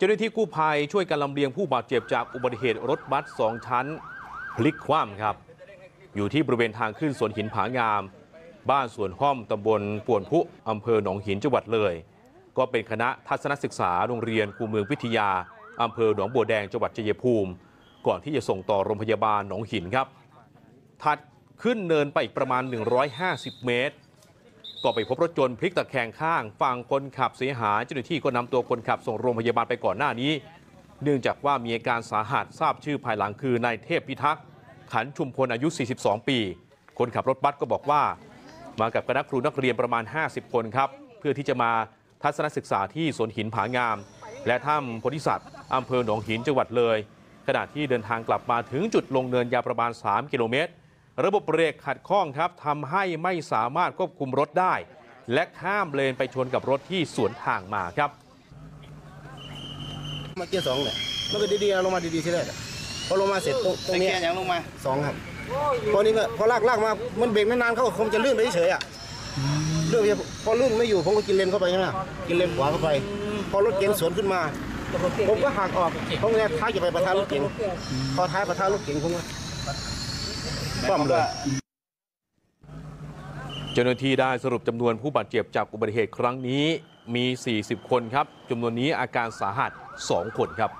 เจ้าหน้าที่กู้ภัยช่วยกันลำเลียงผู้บาดเจ็บจากอุบัติเหตุรถบัสสองชั้น พลิกคว่ำครับ อยู่ที่บริเวณทางขึ้นสวนหินผางาม บ้านสวนห้อมตำบลป่วนพุอำเภอหนองหินจังหวัดเลย ก็เป็นคณะทัศนศึกษาโรงเรียนคูเมืองพิทยาอำเภอหนองบัวแดงจังหวัดชัยภูมิ ก่อนที่จะส่งต่อโรงพยาบาลหนองหินครับ ถัดขึ้นเนินไปอีกประมาณ 150 เมตร ก็ไปพบรถยนต์พลิกตะแคงข้างฝั่งคนขับเสียหายเจ้าหน้าที่ก็นำตัวคนขับส่งโรงพยาบาลไปก่อนหน้านี้ เนื่องจากว่ามีอาการสาหัสทราบชื่อภายหลังคือนายเทพพิทักษ์ขันชุมพลอายุ 42 ปี คนขับรถบัสก็บอกว่า มากับคณะครูนักเรียนประมาณ 50 คนครับ เพื่อที่จะมาทัศนศึกษาที่สวนหินผางาม และถ้ำโพธิสัตว์อำเภอหนองหินจังหวัดเลย ขณะที่เดินทางกลับมาถึงจุดลงเนินยาวประมาณ 3 กิโลเมตร ระบบเบรกขัดข้องครับทำให้ไม่สามารถควบคุมรถได้ และข้ามเลนไปชนกับรถที่สวนทางมาครับมาเกียร์สองเนี่ยมันก็ดีๆเอาลงมาดีๆที่แรกอะพอลงมาเสร็จตรงตรงตะเนี้เกียร์ยังลงมาสองครับพอนี้ก็พอลากลากมามันเบรกไม่นานเขาก็คงจะลื่นไปเฉยๆอะเรื่องเดียวพอลื่นไม่อยู่ผมก็กินเลนเข้าไปใช่ไหมกินเลนขวาเข้าไป พอรถเก๋งสวนขึ้นมาผมก็หักออกเพราะงั้นท้ายจะไปประทานรถเก๋งพอท้ายประทานรถเก๋งผมก็ ซ่อมเลยเจ้าหน้าที่ได้สรุปจำนวนผู้บาดเจ็บจากอุบัติเหตุครั้งนี้มี 40 คนครับจำนวนนี้อาการสาหัส 2 คนครับ